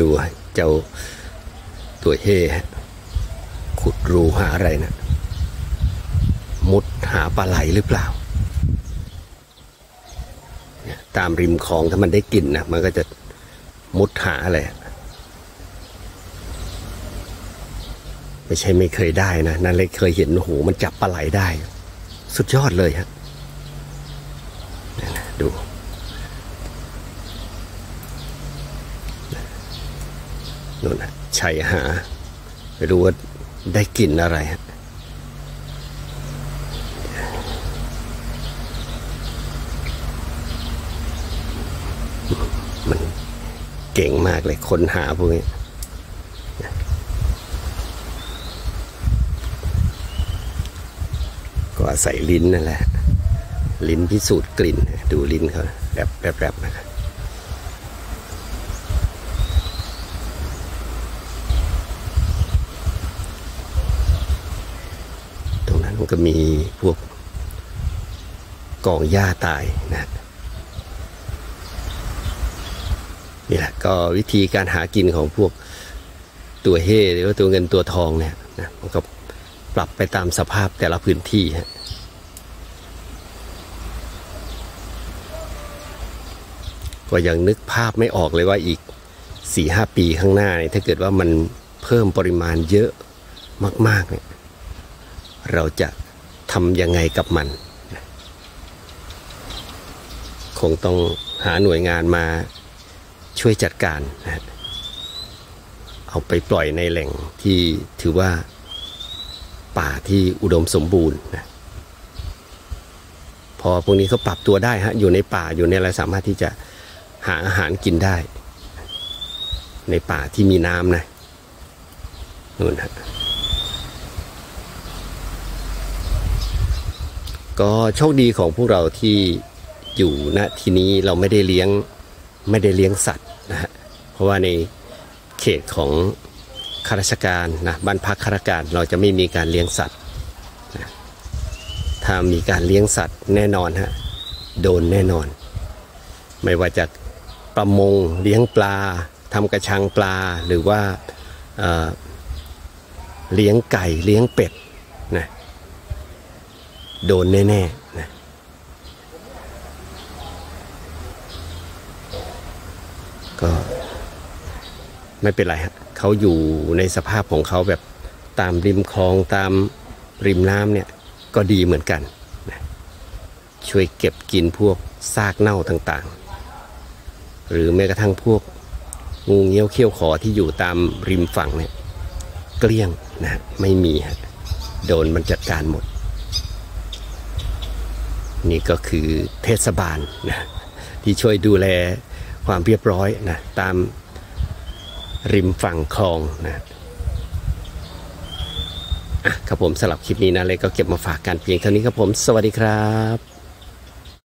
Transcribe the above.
ดูเจ้าตัวเฮ่ขุดรูหาอะไรนะมุดหาปลาไหลหรือเปล่า ตามริมคลองถ้ามันได้กลิ่นนะมันก็จะมุดหาอะไรไม่ใช่ไม่เคยได้นะนั่นเลยเคยเห็นโอ้โหมันจับปลาไหลได้ สุดยอดเลยฮะนี่นะดู นู่นชัยหาไม่รู้ว่าได้กลิ่นอะไรฮะมันเก่งมากเลยคนหาพวกนี้ก็อาศัยลิ้นนั่นแหละ ลิ้นพิสูจน์กลิ่น ดูลิ้นเขาแรบแรบแรบนะตรงนั้น มันก็มีพวกกองหญ้าตายนะนี่แหละก็วิธีการหากินของพวกตัวเฮหรือว่าตัวเงินตัวทองเนี่ยนะมันก็ปรับไปตามสภาพแต่ละพื้นที่ฮะก็ยังนึกภาพไม่ออกเลยว่าอีกสี่ห้าปีข้างหน้าเนี่ยถ้าเกิดว่ามันเพิ่มปริมาณเยอะมากๆเนี่ย เราจะทำยังไงกับมัน คงต้องหาหน่วยงานมาช่วยจัดการนะเอาไปปล่อยในแหล่งที่ถือว่าป่าที่อุดมสมบูรณ์นะพอพวกนี้เขาปรับตัวได้ฮะอยู่ในป่าอยู่ในอะไรสามารถที่จะหาอาหารกินได้ ในป่าที่มีน้ำนะนู่นฮะ ก็โชคดีของพวกเราที่อยู่ณที่นี้เราไม่ได้เลี้ยงไม่ได้เลี้ยงสัตว์นะฮะเพราะว่าในเขตของข้าราชการนะบ้านพักข้าราชการเราจะไม่มีการเลี้ยงสัตว์นะถ้ามีการเลี้ยงสัตว์แน่นอนฮะโดนแน่นอน ไม่ว่าจะประมงเลี้ยงปลาทำกระชังปลาหรือว่าเเลี้ยงไก่เลี้ยงเป็ดนะ โดนแน่ๆนะก็ไม่เป็นไรฮะเขาอยู่ในสภาพของเขาแบบตามริมคลองตามริมน้ำเนี่ยก็ดีเหมือนกันนะช่วยเก็บกินพวกซากเน่าต่างๆ หรือแม้กระทั่งพวกงูเงี้ยวเขี้ยวขอที่อยู่ตามริมฝั่งเนี่ยเกลี้ยงนะฮะไม่มีฮะโดนมันจัดการหมด นี่ก็คือเทศบาลนะที่ช่วยดูแลความเรียบร้อยนะตามริมฝั่งคลองนะครับผมสำหรับคลิปนี้นะเลยก็เก็บมาฝากกันเพียงเท่านี้ครับผม สวัสดีครับ